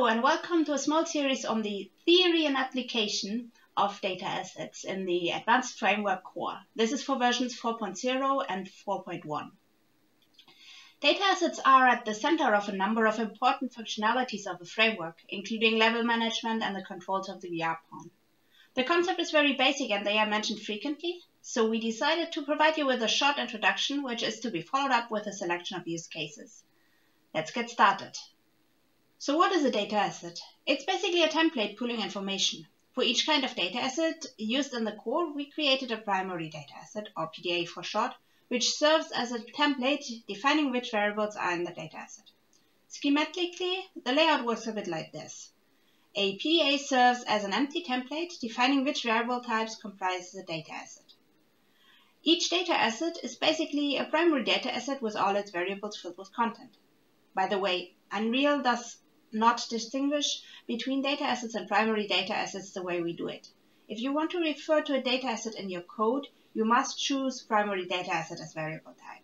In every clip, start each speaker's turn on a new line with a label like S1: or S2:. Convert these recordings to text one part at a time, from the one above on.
S1: Hello and welcome to a small series on the theory and application of data assets in the Advanced Framework Core. This is for versions 4.0 and 4.1. Data assets are at the center of a number of important functionalities of the framework, including level management and the controls of the VR pawn. The concept is very basic and they are mentioned frequently, so we decided to provide you with a short introduction which is to be followed up with a selection of use cases. Let's get started. So what is a data asset? It's basically a template pooling information. For each kind of data asset used in the core, we created a primary data asset, or PDA for short, which serves as a template defining which variables are in the data asset. Schematically, the layout works a bit like this. A PDA serves as an empty template defining which variable types comprise the data asset. Each data asset is basically a primary data asset with all its variables filled with content. By the way, Unreal does not distinguish between data assets and primary data assets the way we do it. If you want to refer to a data asset in your code, you must choose primary data asset as variable type.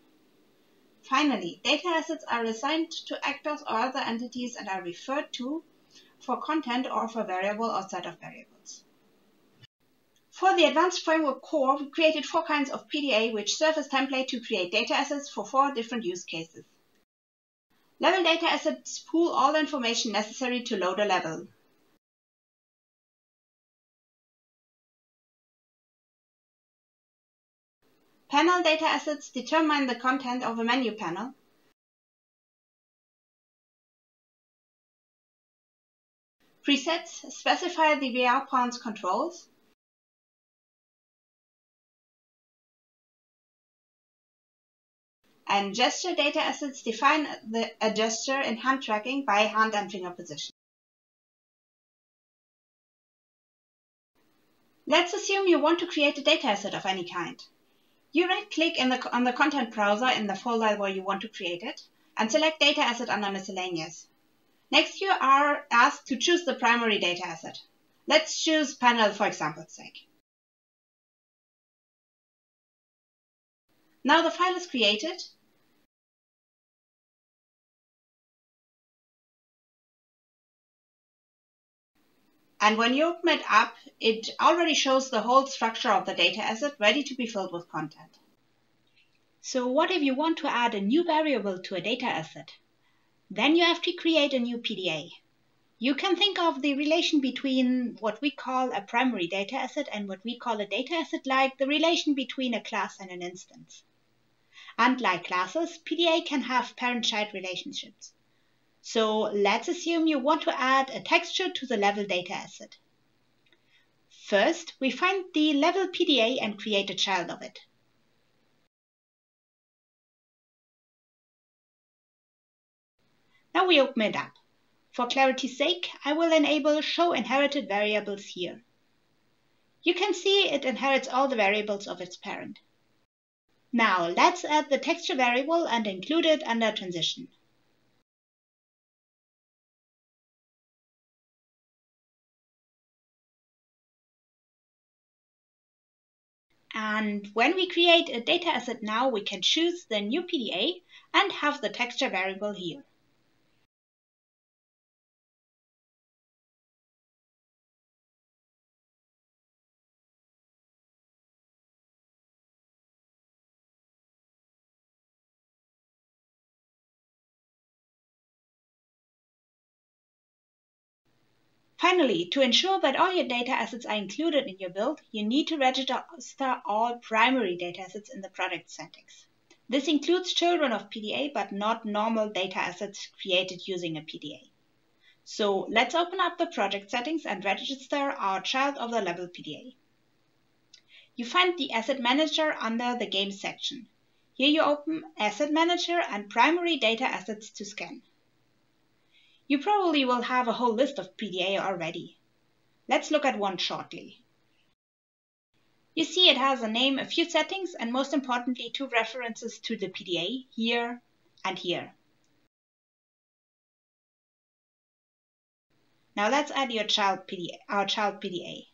S1: Finally, data assets are assigned to actors or other entities and are referred to for content or for variable or set of variables. For the Advanced Framework Core, we created four kinds of PDA which serve as template to create data assets for four different use cases. Level data assets pool all the information necessary to load a level. Panel data assets determine the content of a menu panel. Presets specify the VR pawn's controls. And gesture data assets define the, a gesture in hand tracking by hand and finger position. Let's assume you want to create a data asset of any kind. You right-click in the on the content browser in the folder where you want to create it and select Data Asset under Miscellaneous. Next, you are asked to choose the primary data asset. Let's choose Panel for example's sake. Now the file is created And when you open it up, it already shows the whole structure of the data asset ready to be filled with content. So what if you want to add a new variable to a data asset? Then you have to create a new PDA. You can think of the relation between what we call a primary data asset and what we call a data asset like the relation between a class and an instance. Unlike classes, PDA can have parent-child relationships. So let's assume you want to add a texture to the level data asset. First, we find the level PDA and create a child of it. Now we open it up. For clarity's sake, I will enable Show Inherited Variables here. You can see it inherits all the variables of its parent. Now let's add the texture variable and include it under Transition. And when we create a data asset now, we can choose the new PDA and have the texture variable here. Finally, to ensure that all your data assets are included in your build, you need to register all primary data assets in the project settings. This includes children of PDA, but not normal data assets created using a PDA. So let's open up the project settings and register our child of the level PDA. You find the Asset Manager under the Games section. Here you open Asset Manager and Primary Data Assets to scan. You probably will have a whole list of PDA already. Let's look at one shortly. You see it has a name, a few settings, and most importantly, two references to the PDA, here and here. Now let's add your child PDA, our child PDA.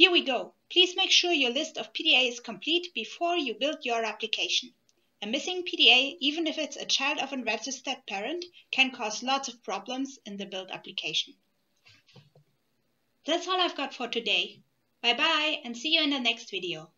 S1: Here we go. Please make sure your list of PDA is complete before you build your application. A missing PDA, even if it's a child of a registered parent, can cause lots of problems in the build application. That's all I've got for today. Bye bye and see you in the next video.